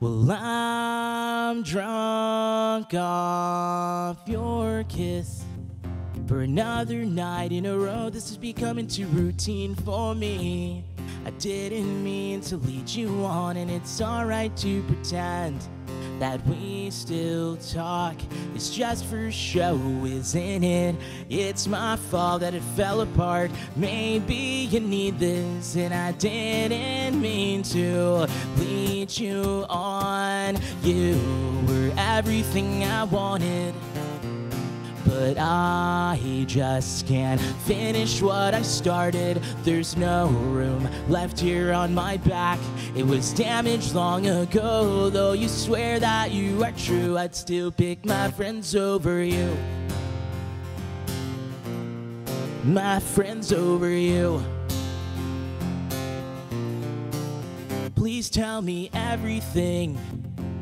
Well, I'm drunk off your kiss. For another night in a row, this is becoming too routine for me. I didn't mean to lead you on, and it's alright to pretend that we still talk. It's just for show, isn't it? It's my fault that it fell apart. Maybe you need this, and I didn't mean to lead you on. You were everything I wanted but I just can't finish what I started. There's no room left here on my back. It was damaged long ago, though you swear that you are true. I'd still pick my friends over you. My friends over you. Please tell me everything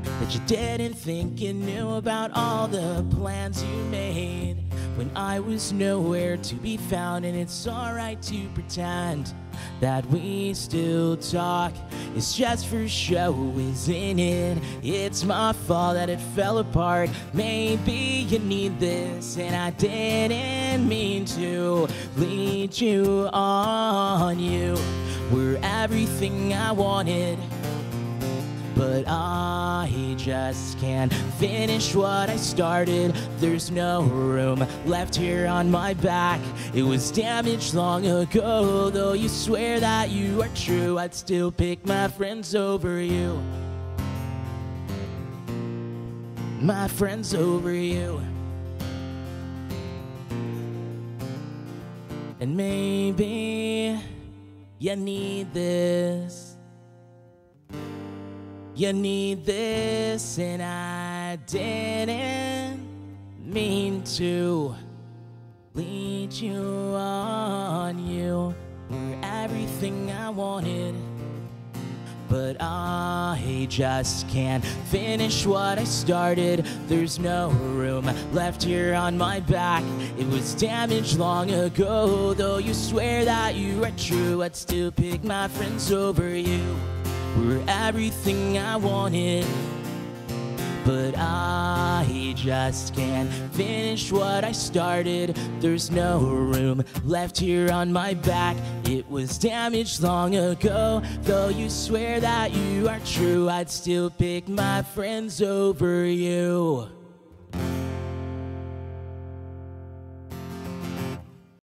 that you didn't think you knew about all the plans you made when I was nowhere to be found. And it's alright to pretend that we still talk. It's just for show, isn't it? It's my fault that it fell apart. Maybe you need this, and I didn't mean to lead you on. You were everything I wanted but ah, I just can't finish what I started. There's no room left here on my back. It was damaged long ago, though you swear that you are true. I'd still pick my friends over you. My friends over you. And maybe you need this. You need this, and I didn't mean to lead you on. You were everything I wanted, but I just can't finish what I started. There's no room left here on my back. It was damaged long ago, though you swear that you are true. I'd still pick my friends over you were everything I wanted. But I just can't finish what I started. There's no room left here on my back. It was damaged long ago. Though you swear that you are true, I'd still pick my friends over you.